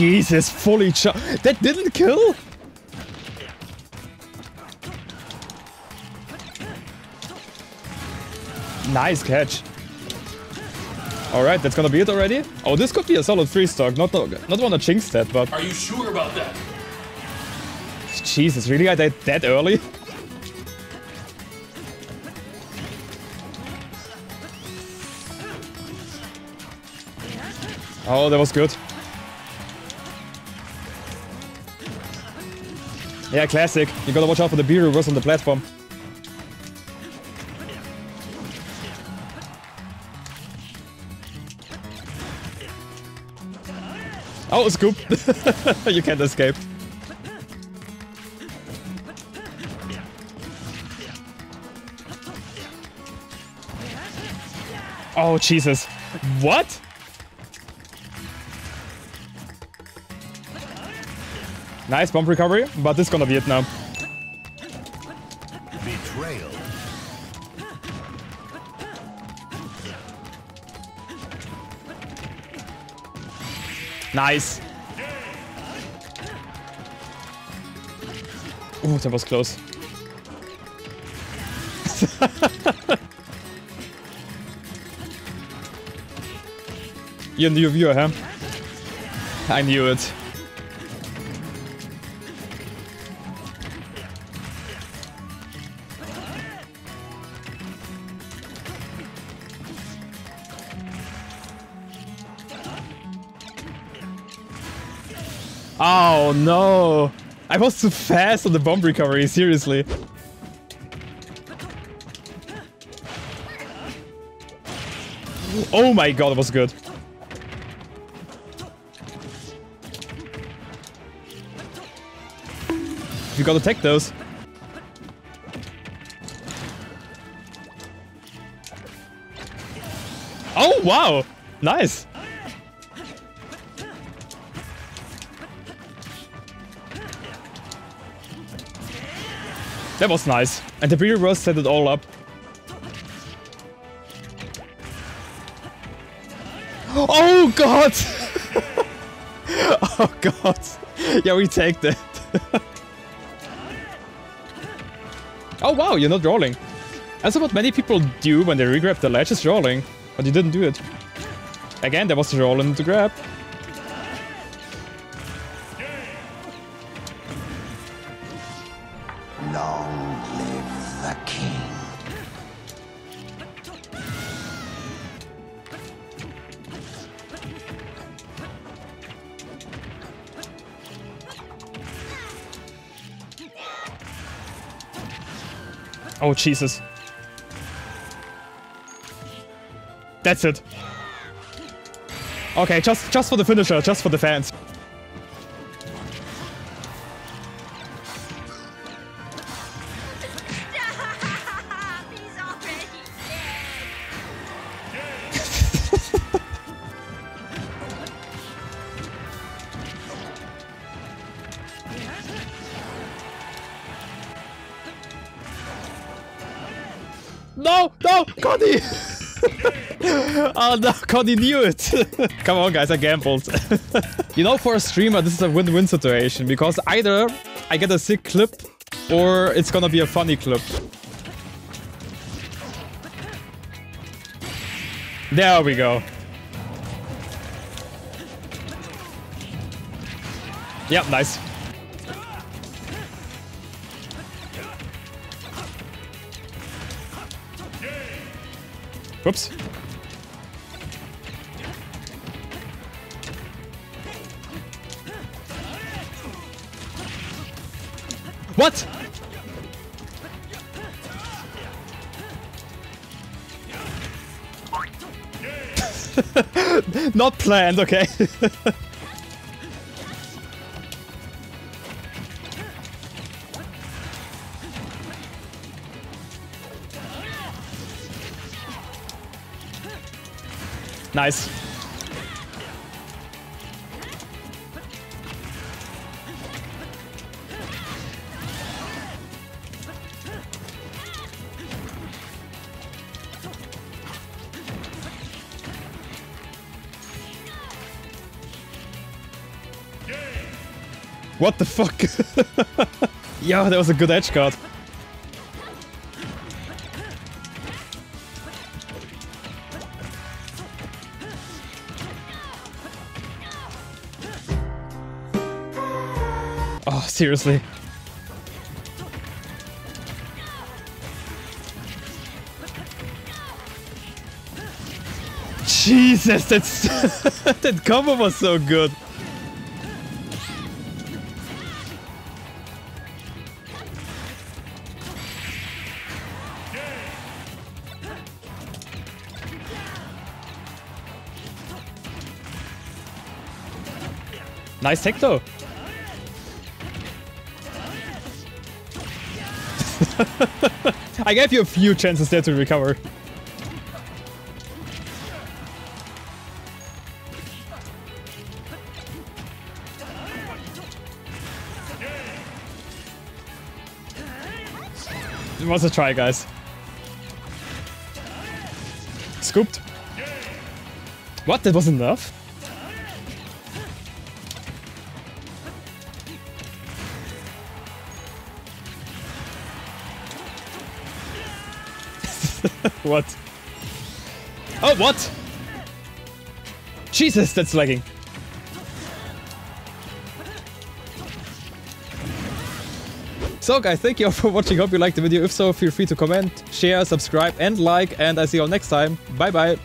Jesus, fully shot. That didn't kill? Nice catch. Alright, that's gonna be it already. Oh, this could be a solid free stock. Not, not wanna jinx that, but... Are you sure about that? Jesus, really? I died that early? Oh, that was good. Yeah, classic. You gotta watch out for the B reverse on the platform. Oh, scoop! you can't escape. Oh, Jesus. What? Nice bomb recovery, but this is gonna be it now. Betrayal. Nice. Oh, that was close. you knew viewer, huh? I knew it. Oh no! I was too fast on the bomb recovery, seriously. Oh my god, it was good. You gotta take those. Oh wow! Nice! That was nice. And the B-reverse set it all up. Oh god! oh god. Yeah, we take that. oh wow, you're not rolling. That's what many people do when they regrab the ledge is rolling. But you didn't do it. Again, there was the roll and the grab. Oh, Jesus. That's it. Okay, just just for the finisher, just for the fans. No, no, Cody! oh no, Connie knew it! Come on guys, I gambled. you know, for a streamer, this is a win-win situation, because either I get a sick clip, or it's gonna be a funny clip. There we go. Yep, nice. Whoops. What? Not planned, okay. Nice. What the fuck? yeah, that was a good edge guard. Oh, seriously. Jesus, that's that combo was so good. Nice tech though. I gave you a few chances there to recover. It was a try, guys. Scooped. What? That was enough? what? Oh, what? Jesus, that's lagging. So guys, thank you all for watching. Hope you liked the video. If so, feel free to comment, share, subscribe and like. And I see you all next time. Bye bye.